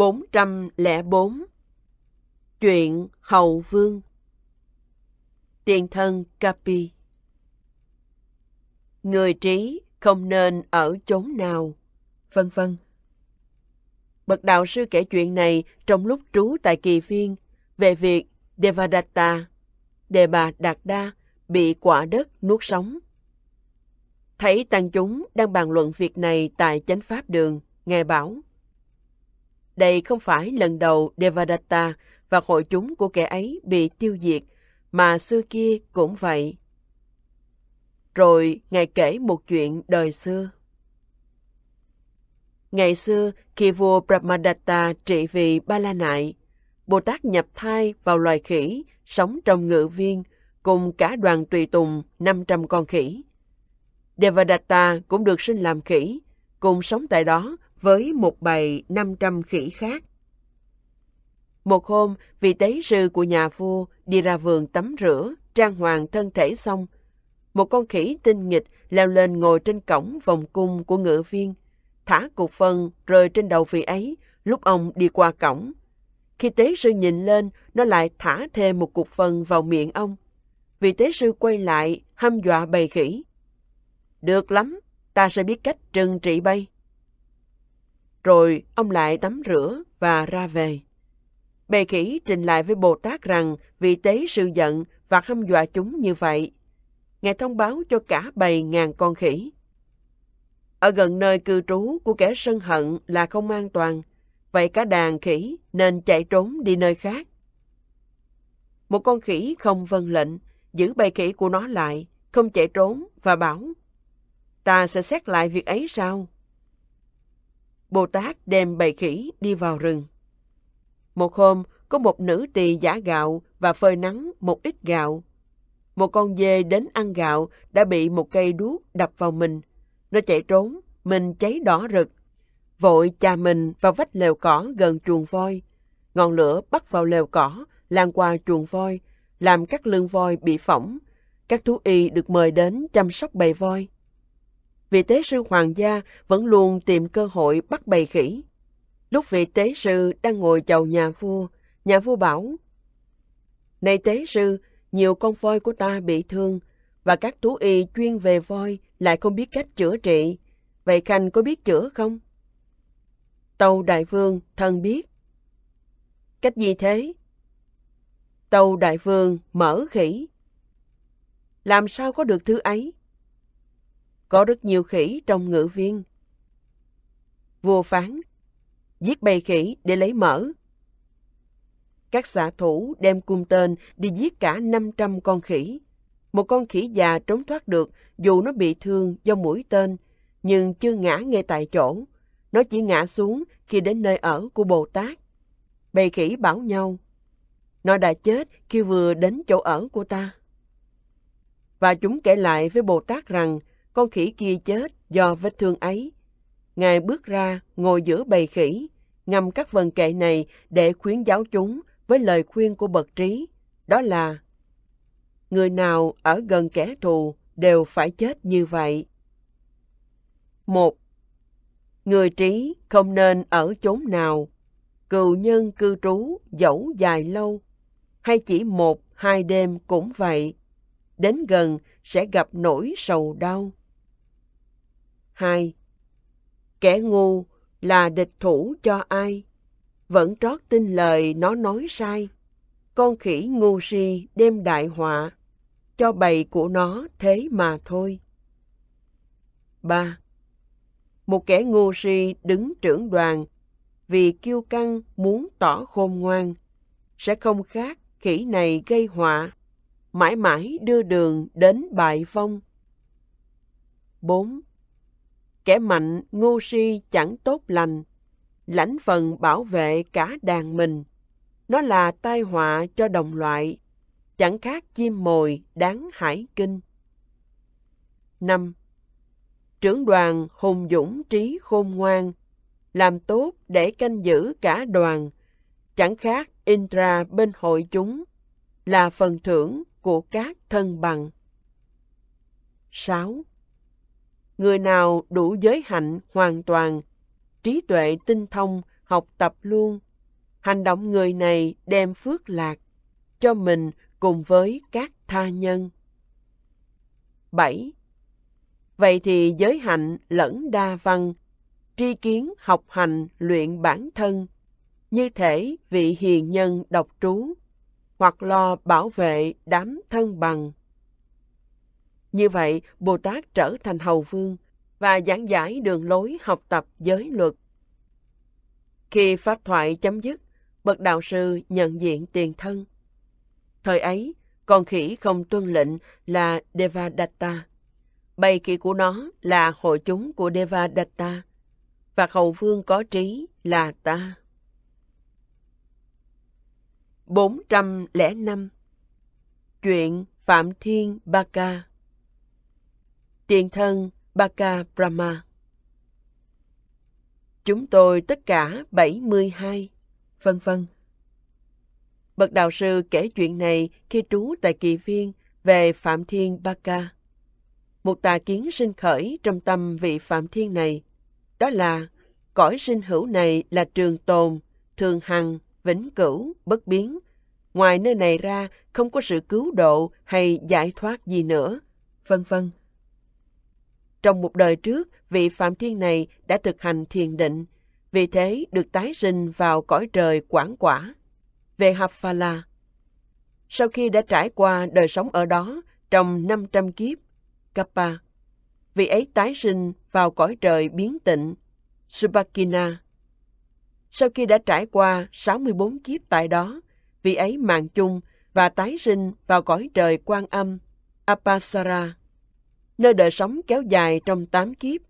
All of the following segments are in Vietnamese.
404 Chuyện Hầu Vương Tiền thân Capi Người trí không nên ở chốn nào, vân vân. Bậc đạo sư kể chuyện này trong lúc trú tại kỳ viên về việc Devadatta, Đề Bà Đạt Đa bị quả đất nuốt sống. Thấy tăng chúng đang bàn luận việc này tại chánh pháp đường, Ngài bảo đây không phải lần đầu Devadatta và hội chúng của kẻ ấy bị tiêu diệt, mà xưa kia cũng vậy. Rồi Ngài kể một chuyện đời xưa. Ngày xưa, khi vua Brahmadatta trị vì Ba La Nại, Bồ Tát nhập thai vào loài khỉ sống trong ngự viên cùng cả đoàn tùy tùng 500 con khỉ. Devadatta cũng được sinh làm khỉ, cùng sống tại đó với một bầy 500 khỉ khác. Một hôm, vị tế sư của nhà vua đi ra vườn tắm rửa, trang hoàng thân thể xong. Một con khỉ tinh nghịch leo lên ngồi trên cổng vòng cung của ngự viên, thả cục phân rơi trên đầu vị ấy lúc ông đi qua cổng. Khi tế sư nhìn lên, nó lại thả thêm một cục phân vào miệng ông. Vị tế sư quay lại, hăm dọa bầy khỉ. Được lắm, ta sẽ biết cách trừng trị bay. Rồi ông lại tắm rửa và ra về. Bề khỉ trình lại với Bồ Tát rằng vị tế sự giận và hâm dọa chúng như vậy. Ngài thông báo cho cả bầy ngàn con khỉ. Ở gần nơi cư trú của kẻ sân hận là không an toàn, vậy cả đàn khỉ nên chạy trốn đi nơi khác. Một con khỉ không vâng lệnh, giữ bầy khỉ của nó lại, không chạy trốn và bảo, ta sẽ xét lại việc ấy sao? Bồ Tát đem bầy khỉ đi vào rừng. Một hôm, có một nữ tỳ giả gạo và phơi nắng một ít gạo. Một con dê đến ăn gạo đã bị một cây đuốc đập vào mình. Nó chạy trốn, mình cháy đỏ rực. Vội chà mình vào vách lều cỏ gần chuồng voi. Ngọn lửa bắt vào lều cỏ, lan qua chuồng voi, làm các lưng voi bị phỏng. Các thú y được mời đến chăm sóc bầy voi vị tế sư hoàng gia vẫn luôn tìm cơ hội bắt bầy khỉ. Lúc vị tế sư đang ngồi chầu nhà vua, nhà vua bảo, Này tế sư, nhiều con voi của ta bị thương, và các thú y chuyên về voi lại không biết cách chữa trị. Vậy Khanh có biết chữa không? Tâu Đại Vương thân biết. Cách gì thế? Tâu Đại Vương mở khỉ. Làm sao có được thứ ấy? Có rất nhiều khỉ trong ngự viên. Vua phán, giết bầy khỉ để lấy mỡ. Các xạ thủ đem cung tên đi giết cả 500 con khỉ. Một con khỉ già trốn thoát được dù nó bị thương do mũi tên, nhưng chưa ngã ngay tại chỗ. Nó chỉ ngã xuống khi đến nơi ở của Bồ Tát. Bầy khỉ bảo nhau, nó đã chết khi vừa đến chỗ ở của ta. Và chúng kể lại với Bồ Tát rằng con khỉ kia chết do vết thương ấy. Ngài bước ra, ngồi giữa bầy khỉ, ngâm các vần kệ này để khuyến giáo chúng với lời khuyên của bậc trí. Đó là, người nào ở gần kẻ thù đều phải chết như vậy. một Người trí không nên ở chốn nào, cừu nhân cư trú dẫu dài lâu, hay chỉ một, hai đêm cũng vậy. Đến gần sẽ gặp nỗi sầu đau. 2. Kẻ ngu là địch thủ cho ai? Vẫn trót tin lời nó nói sai. Con khỉ ngu si đem đại họa, cho bầy của nó thế mà thôi. 3. Một kẻ ngu si đứng trưởng đoàn vì kiêu căng muốn tỏ khôn ngoan, sẽ không khác khỉ này gây họa, mãi mãi đưa đường đến bại vong. 4 kẻ mạnh ngu si chẳng tốt lành, lãnh phần bảo vệ cả đàn mình. Nó là tai họa cho đồng loại, chẳng khác chim mồi đáng hải kinh. 5. Trưởng đoàn hùng dũng trí khôn ngoan, làm tốt để canh giữ cả đoàn, chẳng khác Intra bên hội chúng, là phần thưởng của các thân bằng. 6 người nào đủ giới hạnh hoàn toàn, trí tuệ tinh thông, học tập luôn. Hành động người này đem phước lạc cho mình cùng với các tha nhân. 7. Vậy thì giới hạnh lẫn đa văn, tri kiến học hành luyện bản thân, như thể vị hiền nhân độc trú, hoặc lo bảo vệ đám thân bằng. Như vậy, Bồ Tát trở thành hầu vương và giảng giải đường lối học tập giới luật. Khi pháp thoại chấm dứt, bậc đạo sư nhận diện tiền thân. Thời ấy, con khỉ không tuân lệnh là Devadatta. Bầy khỉ của nó là hội chúng của Devadatta. Và hầu vương có trí là ta. 405 Chuyện Phạm Thiên Ba Ca Tiền thân Baka Brahma Chúng tôi tất cả 72, vân vân. Bậc đạo sư kể chuyện này khi trú tại kỳ viên về Phạm Thiên Baka. Một tà kiến sinh khởi trong tâm vị Phạm Thiên này, đó là cõi sinh hữu này là trường tồn, thường hằng, vĩnh cửu, bất biến. Ngoài nơi này ra không có sự cứu độ hay giải thoát gì nữa, vân vân. Trong một đời trước, vị Phạm Thiên này đã thực hành thiền định, vì thế được tái sinh vào cõi trời quảng quả, về Hafala. Sau khi đã trải qua đời sống ở đó trong 500 kiếp, Kappa, vị ấy tái sinh vào cõi trời biến tịnh, Subakina. Sau khi đã trải qua 64 kiếp tại đó, vị ấy mạng chung và tái sinh vào cõi trời quan âm, Apasara nơi đời sống kéo dài trong tám kiếp,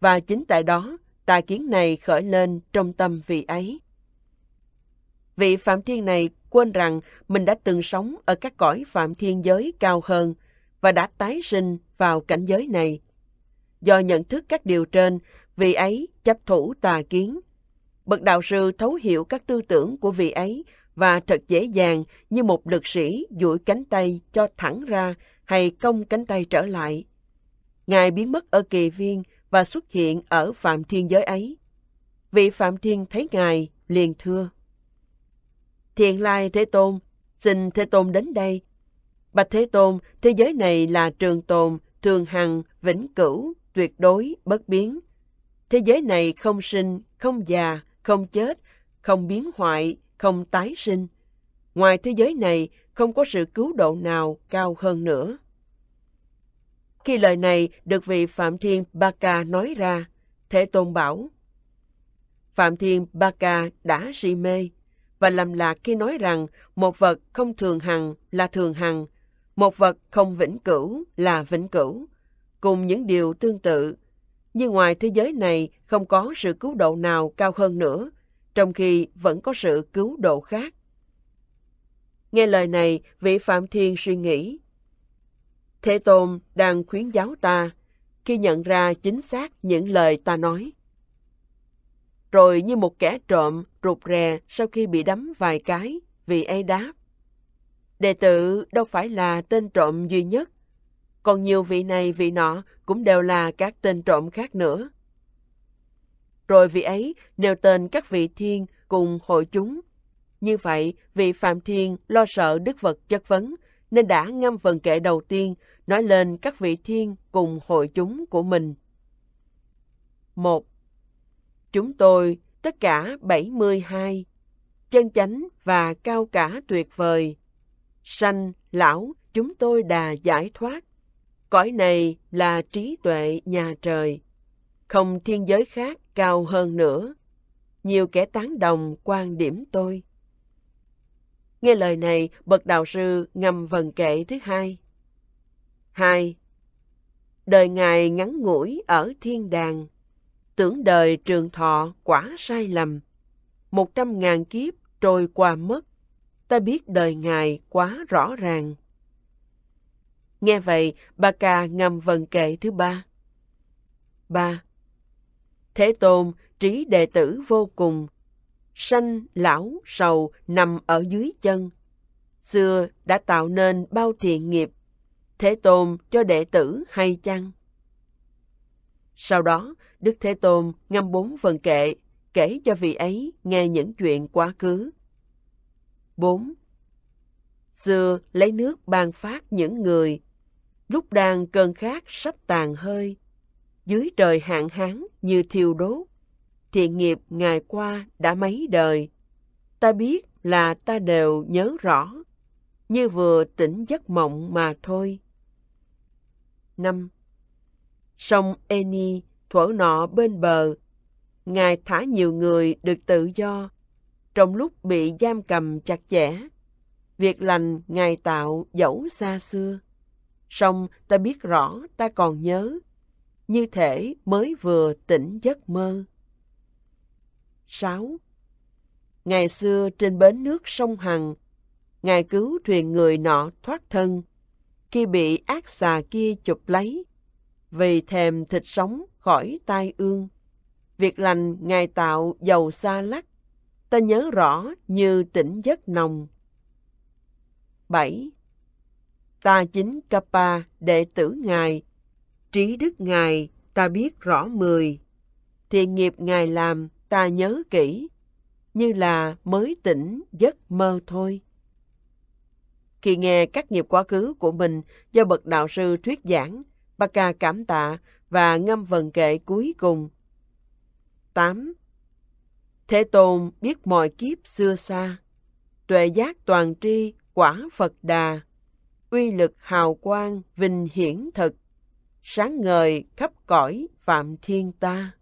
và chính tại đó, tà kiến này khởi lên trong tâm vị ấy. Vị Phạm Thiên này quên rằng mình đã từng sống ở các cõi Phạm Thiên giới cao hơn và đã tái sinh vào cảnh giới này. Do nhận thức các điều trên, vị ấy chấp thủ tà kiến. Bậc đạo sư thấu hiểu các tư tưởng của vị ấy và thật dễ dàng như một lực sĩ duỗi cánh tay cho thẳng ra hay cong cánh tay trở lại. Ngài biến mất ở kỳ viên và xuất hiện ở Phạm Thiên giới ấy. Vị Phạm Thiên thấy Ngài liền thưa. Thiện lai Thế Tôn, xin Thế Tôn đến đây. Bạch Thế Tôn, thế giới này là trường tồn, thường hằng, vĩnh cửu, tuyệt đối, bất biến. Thế giới này không sinh, không già, không chết, không biến hoại, không tái sinh. Ngoài thế giới này, không có sự cứu độ nào cao hơn nữa. Khi lời này được vị Phạm Thiên Ba Ca nói ra, Thế Tôn bảo, Phạm Thiên Ba Ca đã si mê và lầm lạc khi nói rằng một vật không thường hằng là thường hằng, một vật không vĩnh cửu là vĩnh cửu, cùng những điều tương tự. Nhưng ngoài thế giới này không có sự cứu độ nào cao hơn nữa, trong khi vẫn có sự cứu độ khác. Nghe lời này, vị Phạm Thiên suy nghĩ, Thế Tôn đang khuyến giáo ta khi nhận ra chính xác những lời ta nói. Rồi như một kẻ trộm rụt rè sau khi bị đấm vài cái, vì ấy đáp. Đệ tử đâu phải là tên trộm duy nhất, còn nhiều vị này vị nọ cũng đều là các tên trộm khác nữa. Rồi vị ấy nêu tên các vị thiên cùng hội chúng. Như vậy, vị Phạm Thiên lo sợ Đức Vật chất vấn, nên đã ngâm phần kệ đầu tiên nói lên các vị thiên cùng hội chúng của mình. một Chúng tôi, tất cả 72, chân chánh và cao cả tuyệt vời. Sanh, lão, chúng tôi đà giải thoát. Cõi này là trí tuệ nhà trời. Không thiên giới khác cao hơn nữa. Nhiều kẻ tán đồng quan điểm tôi. Nghe lời này, bậc đạo sư ngầm vần kệ thứ hai. 2. Đời Ngài ngắn ngủi ở thiên đàng, tưởng đời trường thọ quả sai lầm. Một trăm ngàn kiếp trôi qua mất, ta biết đời Ngài quá rõ ràng. Nghe vậy, bà ca ngầm vần kệ thứ ba. ba Thế Tôn, trí đệ tử vô cùng, sanh, lão, sầu nằm ở dưới chân. Xưa đã tạo nên bao thiện nghiệp Thế Tôn cho đệ tử hay chăng? Sau đó, Đức Thế Tôn ngâm bốn phần kệ, kể cho vị ấy nghe những chuyện quá khứ. 4. Xưa lấy nước ban phát những người, lúc đang cơn khát sắp tàn hơi, dưới trời hạn hán như thiêu đốt, thiện nghiệp ngày qua đã mấy đời. Ta biết là ta đều nhớ rõ, như vừa tỉnh giấc mộng mà thôi. 5. Sông Eni thuở nọ bên bờ, Ngài thả nhiều người được tự do, trong lúc bị giam cầm chặt chẽ. Việc lành Ngài tạo dẫu xa xưa, song ta biết rõ ta còn nhớ, như thể mới vừa tỉnh giấc mơ. 6. Ngày xưa trên bến nước sông Hằng, Ngài cứu thuyền người nọ thoát thân, khi bị ác xà kia chụp lấy, vì thèm thịt sống khỏi tai ương. Việc lành Ngài tạo dầu xa lắc, ta nhớ rõ như tỉnh giấc nồng. 7. Ta chính Kappa, đệ tử Ngài, trí đức Ngài ta biết rõ mười. Thiện nghiệp Ngài làm ta nhớ kỹ, như là mới tỉnh giấc mơ thôi. Khi nghe các nghiệp quá khứ của mình do bậc đạo sư thuyết giảng, Ba ca cảm tạ và ngâm vần kệ cuối cùng. 8. Thế Tôn biết mọi kiếp xưa xa, tuệ giác toàn tri quả Phật Đà, uy lực hào quang vinh hiển thực, sáng ngời khắp cõi phạm thiên ta.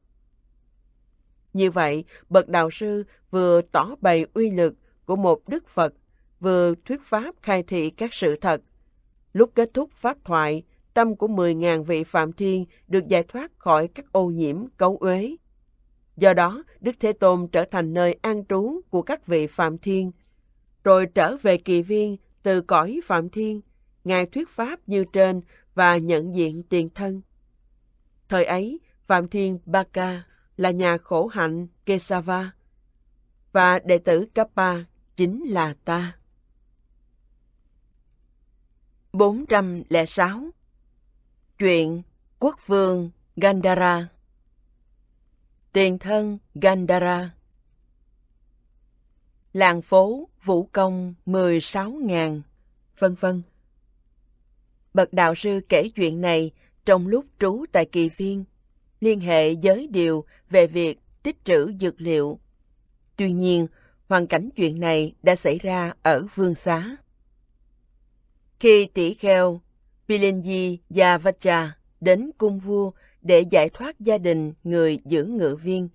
Như vậy, bậc đạo sư vừa tỏ bày uy lực của một đức Phật, vừa thuyết pháp khai thị các sự thật. Lúc kết thúc pháp thoại, tâm của 10.000 vị Phạm Thiên được giải thoát khỏi các ô nhiễm cấu uế. Do đó, Đức Thế Tôn trở thành nơi an trú của các vị Phạm Thiên. Rồi trở về kỳ viên từ cõi Phạm Thiên, Ngài thuyết pháp như trên và nhận diện tiền thân. Thời ấy, Phạm Thiên ba ca là nhà khổ hạnh Kesava và đệ tử Kappa chính là ta. 406 Chuyện Quốc vương Gandhara Tiền thân Gandhara Làng phố Vũ Công 16.000 vân vân. Bậc đạo sư kể chuyện này trong lúc trú tại kỳ viên, liên hệ với điều về việc tích trữ dược liệu. Tuy nhiên, hoàn cảnh chuyện này đã xảy ra ở vương xá. Khi tỷ kheo Pilinji và Vacha đến cung vua để giải thoát gia đình người giữ ngựa viên.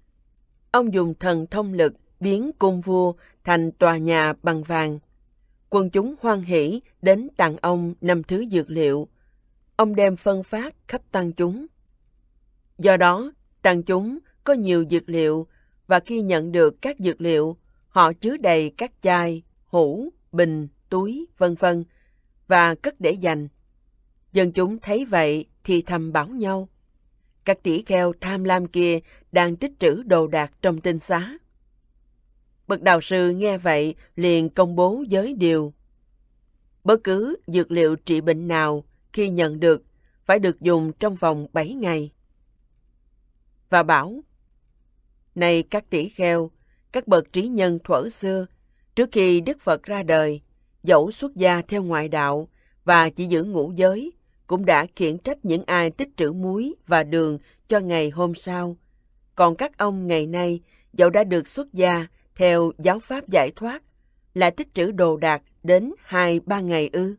Ông dùng thần thông lực biến cung vua thành tòa nhà bằng vàng. Quân chúng hoan hỷ đến tặng ông năm thứ dược liệu. Ông đem phân phát khắp tăng chúng. Do đó, tăng chúng có nhiều dược liệu và khi nhận được các dược liệu, họ chứa đầy các chai, hũ, bình, túi, vân vân và cất để dành. Dân chúng thấy vậy thì thầm bảo nhau. Các tỷ kheo tham lam kia đang tích trữ đồ đạc trong tinh xá. Bậc đạo sư nghe vậy liền công bố giới điều. Bất cứ dược liệu trị bệnh nào khi nhận được phải được dùng trong vòng 7 ngày. Và bảo, Này các tỷ kheo, các bậc trí nhân thuở xưa, trước khi Đức Phật ra đời, dẫu xuất gia theo ngoại đạo và chỉ giữ ngũ giới, cũng đã khiển trách những ai tích trữ muối và đường cho ngày hôm sau. Còn các ông ngày nay, dẫu đã được xuất gia theo giáo pháp giải thoát, là tích trữ đồ đạc đến hai ba ngày ư.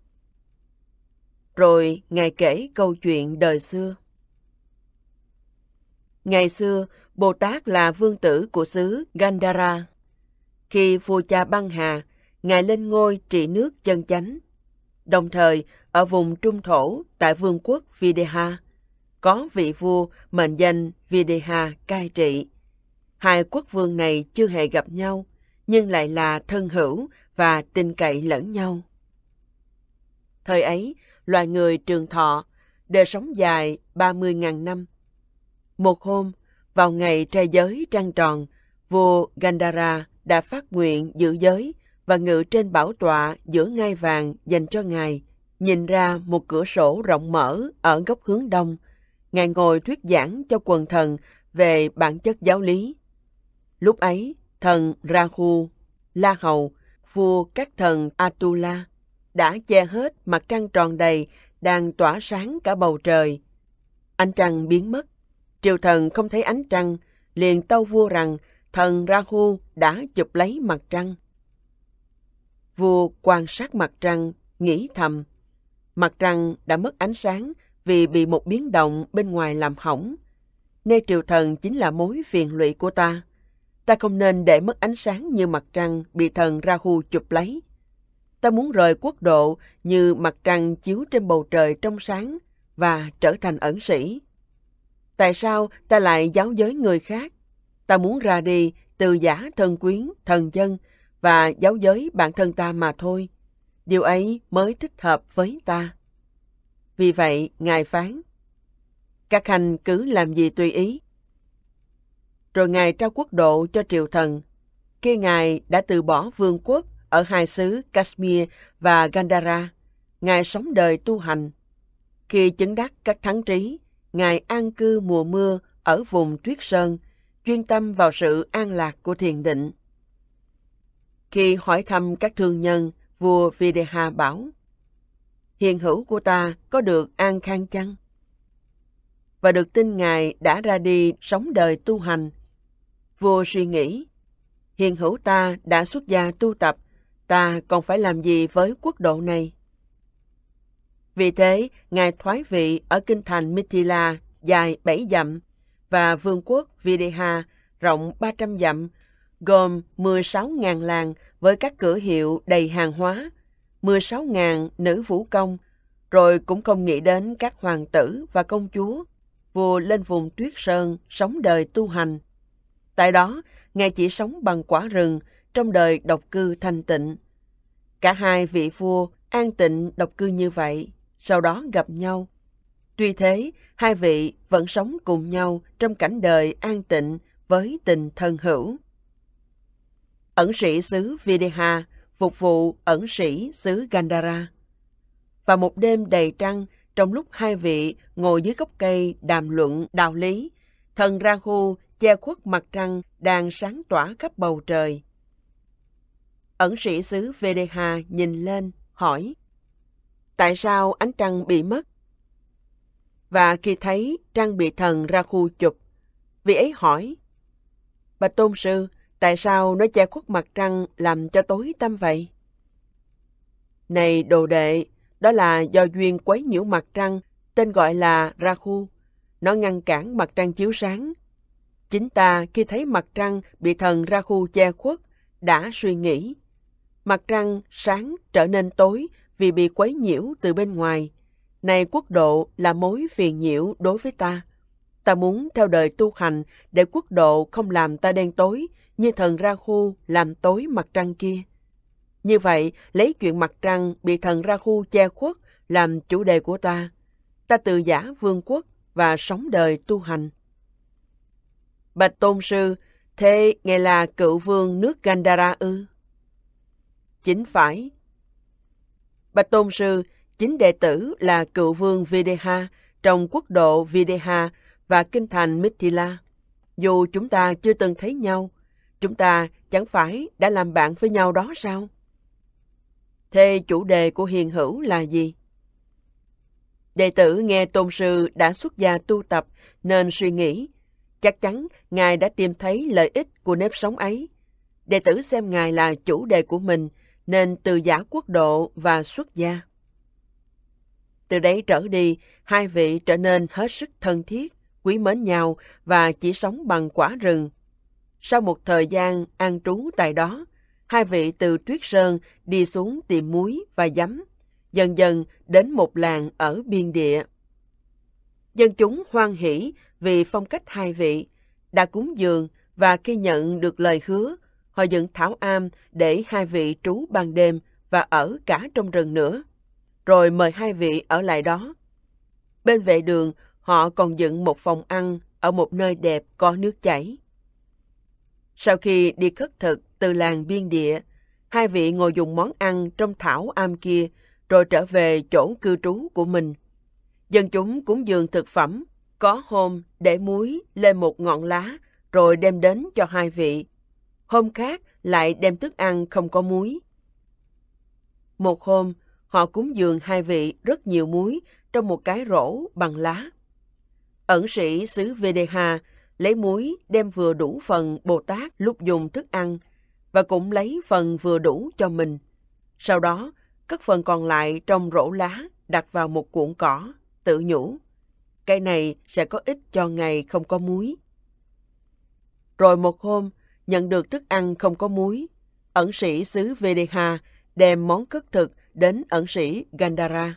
Rồi Ngài kể câu chuyện đời xưa. Ngày xưa, Bồ Tát là vương tử của xứ Gandhara. Khi vua cha băng hà, Ngài lên ngôi trị nước chân chánh. Đồng thời, ở vùng trung thổ tại vương quốc Videha, có vị vua mệnh danh Videha cai trị. Hai quốc vương này chưa hề gặp nhau, nhưng lại là thân hữu và tin cậy lẫn nhau. Thời ấy, loài người trường thọ, đời sống dài 30.000 năm. Một hôm, vào ngày trai giới trăng tròn, vua Gandhara đã phát nguyện giữ giới và ngự trên bảo tọa giữa ngai vàng dành cho ngài, nhìn ra một cửa sổ rộng mở ở góc hướng đông. Ngài ngồi thuyết giảng cho quần thần về bản chất giáo lý. Lúc ấy, thần Rahu, La Hầu, vua các thần Atula, đã che hết mặt trăng tròn đầy đang tỏa sáng cả bầu trời. anh trăng biến mất. Triều thần không thấy ánh trăng, liền tâu vua rằng thần Rahu đã chụp lấy mặt trăng. Vua quan sát mặt trăng, nghĩ thầm. Mặt trăng đã mất ánh sáng vì bị một biến động bên ngoài làm hỏng. Nay triều thần chính là mối phiền lụy của ta. Ta không nên để mất ánh sáng như mặt trăng bị thần Rahu chụp lấy. Ta muốn rời quốc độ như mặt trăng chiếu trên bầu trời trong sáng và trở thành ẩn sĩ. Tại sao ta lại giáo giới người khác? Ta muốn ra đi từ giả thân quyến, thần dân và giáo giới bản thân ta mà thôi. Điều ấy mới thích hợp với ta. Vì vậy, Ngài phán, các hành cứ làm gì tùy ý. Rồi Ngài trao quốc độ cho triều thần. Khi Ngài đã từ bỏ vương quốc ở hai xứ Kashmir và Gandhara, Ngài sống đời tu hành. Khi chứng đắc các thắng trí, Ngài an cư mùa mưa ở vùng tuyết sơn, chuyên tâm vào sự an lạc của thiền định. Khi hỏi thăm các thương nhân, vua Videha bảo, Hiện hữu của ta có được an khang chăng? Và được tin Ngài đã ra đi sống đời tu hành. Vua suy nghĩ, hiện hữu ta đã xuất gia tu tập, ta còn phải làm gì với quốc độ này? Vì thế, Ngài thoái vị ở kinh thành Mithila dài 7 dặm và vương quốc Videha rộng 300 dặm, gồm 16.000 làng với các cửa hiệu đầy hàng hóa, 16.000 nữ vũ công, rồi cũng không nghĩ đến các hoàng tử và công chúa, vua lên vùng tuyết sơn sống đời tu hành. Tại đó, Ngài chỉ sống bằng quả rừng trong đời độc cư thanh tịnh. Cả hai vị vua an tịnh độc cư như vậy, sau đó gặp nhau. Tuy thế, hai vị vẫn sống cùng nhau trong cảnh đời an tịnh với tình thân hữu. Ẩn sĩ xứ Videha phục vụ ẩn sĩ xứ Gandhara. Và một đêm đầy trăng, trong lúc hai vị ngồi dưới gốc cây đàm luận đạo lý, thần Rahu che khuất mặt trăng đang sáng tỏa khắp bầu trời. Ẩn sĩ xứ Vedeha nhìn lên, hỏi, Tại sao ánh trăng bị mất? Và khi thấy trăng bị thần ra khu chụp, vị ấy hỏi, bà Tôn Sư, tại sao nó che khuất mặt trăng làm cho tối tăm vậy? Này đồ đệ, đó là do duyên quấy nhiễu mặt trăng, tên gọi là ra khu. Nó ngăn cản mặt trăng chiếu sáng. Chính ta khi thấy mặt trăng bị thần ra khu che khuất, đã suy nghĩ. Mặt trăng sáng trở nên tối vì bị quấy nhiễu từ bên ngoài. Này quốc độ là mối phiền nhiễu đối với ta. Ta muốn theo đời tu hành để quốc độ không làm ta đen tối như thần ra khu làm tối mặt trăng kia. Như vậy, lấy chuyện mặt trăng bị thần ra khu che khuất làm chủ đề của ta. Ta tự giả vương quốc và sống đời tu hành. Bạch Tôn Sư, thế ngài là cựu vương nước Gandhara ư? Chính phải. Bạch Tôn Sư, chính đệ tử là cựu vương Videha trong quốc độ Videha và kinh thành Mithila. Dù chúng ta chưa từng thấy nhau, chúng ta chẳng phải đã làm bạn với nhau đó sao? Thế chủ đề của hiền hữu là gì? Đệ tử nghe tôn sư đã xuất gia tu tập nên suy nghĩ, chắc chắn Ngài đã tìm thấy lợi ích của nếp sống ấy. Đệ tử xem Ngài là chủ đề của mình nên từ giả quốc độ và xuất gia. Từ đấy trở đi, hai vị trở nên hết sức thân thiết, quý mến nhau và chỉ sống bằng quả rừng. Sau một thời gian an trú tại đó, hai vị từ Tuyết Sơn đi xuống tìm muối và giấm, dần dần đến một làng ở biên địa. Dân chúng hoan hỷ vì phong cách hai vị, đã cúng dường và khi nhận được lời hứa, họ dựng thảo am để hai vị trú ban đêm và ở cả trong rừng nữa, rồi mời hai vị ở lại đó. Bên vệ đường, họ còn dựng một phòng ăn ở một nơi đẹp có nước chảy. Sau khi đi khất thực từ làng biên địa, hai vị ngồi dùng món ăn trong thảo am kia, rồi trở về chỗ cư trú của mình. Dân chúng cúng dường thực phẩm, có hôm để muối lên một ngọn lá, rồi đem đến cho hai vị. Hôm khác lại đem thức ăn không có muối. Một hôm, họ cúng dường hai vị rất nhiều muối trong một cái rổ bằng lá. Ẩn sĩ xứ Vedeha lấy muối đem vừa đủ phần Bồ Tát lúc dùng thức ăn và cũng lấy phần vừa đủ cho mình. Sau đó, cất phần còn lại trong rổ lá đặt vào một cuộn cỏ, tự nhủ. Cây này sẽ có ích cho ngày không có muối. Rồi một hôm, nhận được thức ăn không có muối, ẩn sĩ xứ Vedeha đem món cất thực đến ẩn sĩ Gandhara,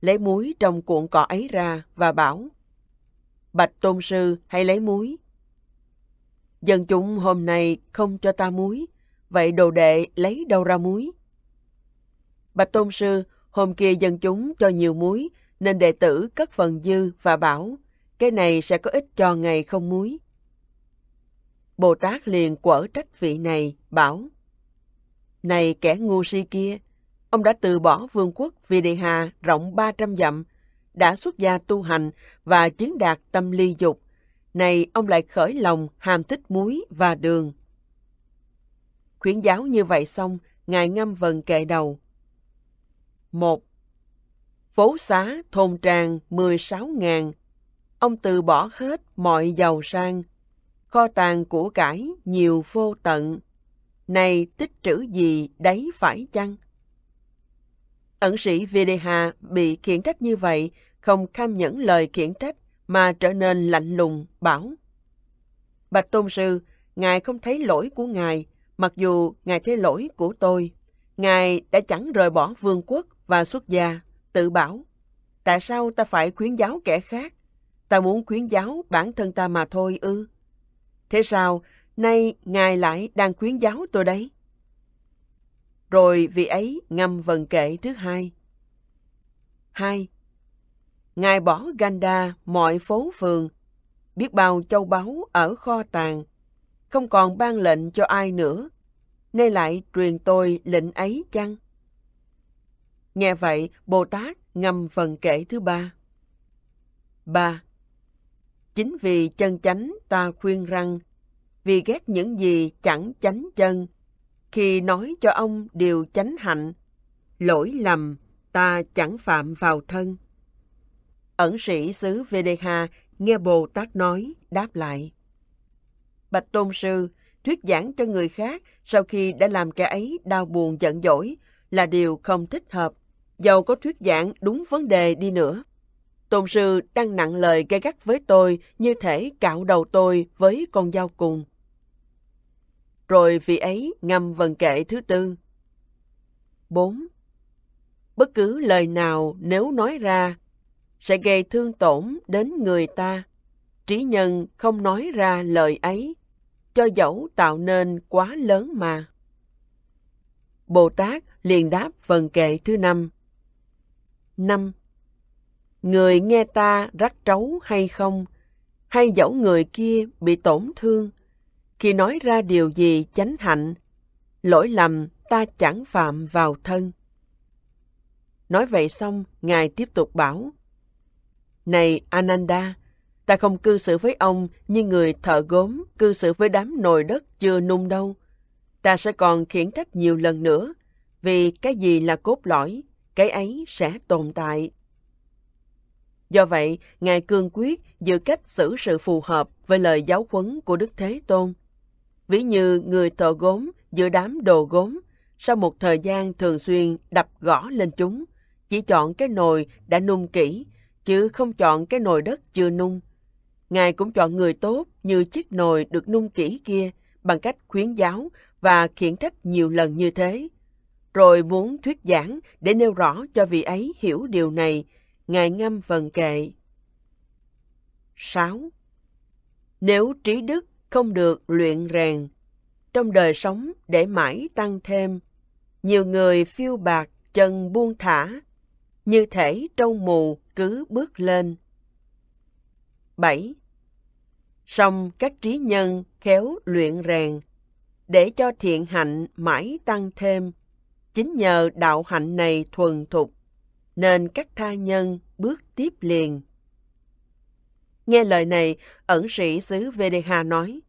lấy muối trong cuộn cỏ ấy ra và bảo Bạch Tôn Sư hãy lấy muối. Dân chúng hôm nay không cho ta muối, vậy đồ đệ lấy đâu ra muối? Bạch Tôn Sư, hôm kia dân chúng cho nhiều muối, nên đệ tử cất phần dư và bảo, cái này sẽ có ích cho ngày không muối. Bồ Tát liền quở trách vị này, bảo, Này kẻ ngu si kia, ông đã từ bỏ vương quốc Videha rộng 300 dặm, đã xuất gia tu hành và chứng đạt tâm ly dục. Này ông lại khởi lòng ham thích muối và đường. Khuyến giáo như vậy xong, Ngài ngâm vần kệ đầu. một Phố xá thôn trang 16 ngàn. Ông từ bỏ hết mọi giàu sang. Kho tàng của cải nhiều vô tận. Này tích trữ gì đấy phải chăng? Ẩn sĩ Videha bị khiển trách như vậy, không kham nhẫn lời khiển trách mà trở nên lạnh lùng, bảo. Bạch Tôn Sư, Ngài không thấy lỗi của Ngài, mặc dù Ngài thấy lỗi của tôi. Ngài đã chẳng rời bỏ vương quốc và xuất gia, tự bảo. Tại sao ta phải khuyến giáo kẻ khác? Ta muốn khuyến giáo bản thân ta mà thôi ư. Thế sao, nay Ngài lại đang khuyến giáo tôi đấy? Rồi vị ấy ngâm vần kệ thứ hai. Hai. Ngài bỏ Ganda mọi phố phường, biết bao châu báu ở kho tàng, không còn ban lệnh cho ai nữa, nay lại truyền tôi lệnh ấy chăng? Nghe vậy, Bồ Tát ngâm phần kể thứ ba. Ba. Chính vì chân chánh ta khuyên rằng, vì ghét những gì chẳng chánh chân, khi nói cho ông điều chánh hạnh, lỗi lầm ta chẳng phạm vào thân. Ẩn sĩ xứ Vedeha nghe Bồ Tát nói, đáp lại. Bạch Tôn Sư, thuyết giảng cho người khác sau khi đã làm kẻ ấy đau buồn giận dỗi là điều không thích hợp, dầu có thuyết giảng đúng vấn đề đi nữa. Tôn sư đang nặng lời gây gắt với tôi như thể cạo đầu tôi với con dao cùng. Rồi vị ấy ngâm vần kệ thứ tư. 4. Bất cứ lời nào nếu nói ra sẽ gây thương tổn đến người ta. Trí nhân không nói ra lời ấy, cho dẫu tạo nên quá lớn mà. Bồ Tát liền đáp phần kệ thứ năm. Năm. Người nghe ta rắc trấu hay không, hay dẫu người kia bị tổn thương, khi nói ra điều gì chánh hạnh, lỗi lầm ta chẳng phạm vào thân. Nói vậy xong, Ngài tiếp tục bảo, Này Ananda, ta không cư xử với ông như người thợ gốm cư xử với đám nồi đất chưa nung đâu. Ta sẽ còn khiển trách nhiều lần nữa, vì cái gì là cốt lõi, cái ấy sẽ tồn tại. Do vậy, Ngài cương quyết giữ cách xử sự phù hợp với lời giáo huấn của Đức Thế Tôn. Ví như người thợ gốm giữa đám đồ gốm, sau một thời gian thường xuyên đập gõ lên chúng, chỉ chọn cái nồi đã nung kỹ, chứ không chọn cái nồi đất chưa nung. Ngài cũng chọn người tốt như chiếc nồi được nung kỹ kia bằng cách khuyến giáo và khiển trách nhiều lần như thế. Rồi muốn thuyết giảng để nêu rõ cho vị ấy hiểu điều này, Ngài ngâm vần kệ. 6. Nếu trí đức không được luyện rèn, trong đời sống để mãi tăng thêm, nhiều người phiêu bạc chân buông thả, như thể trâu mù cứ bước lên. 7. Song các trí nhân khéo luyện rèn, để cho thiện hạnh mãi tăng thêm, chính nhờ đạo hạnh này thuần thục, nên các tha nhân bước tiếp liền. Nghe lời này, ẩn sĩ xứ Vedeha nói,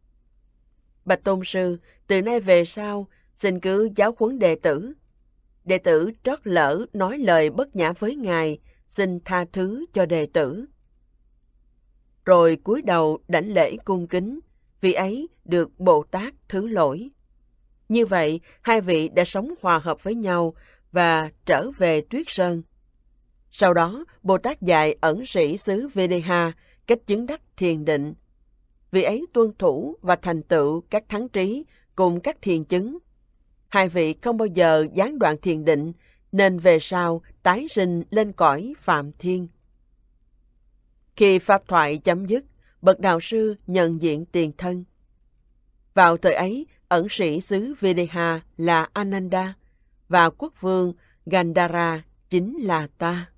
Bạch Tôn Sư, từ nay về sau, xin cứ giáo huấn đệ tử. Đệ tử trót lỡ nói lời bất nhã với Ngài, xin tha thứ cho đệ tử. Rồi cúi đầu đảnh lễ cung kính, vì ấy được Bồ Tát thứ lỗi. Như vậy, hai vị đã sống hòa hợp với nhau và trở về Tuyết Sơn. Sau đó, Bồ Tát dạy ẩn sĩ xứ Vedeha cách chứng đắc thiền định. Vì ấy tuân thủ và thành tựu các thắng trí cùng các thiền chứng. Hai vị không bao giờ gián đoạn thiền định, nên về sau tái sinh lên cõi Phạm Thiên. Khi pháp thoại chấm dứt, bậc đạo sư nhận diện tiền thân. Vào thời ấy, ẩn sĩ xứ Videha là Ananda và quốc vương Gandhara chính là ta.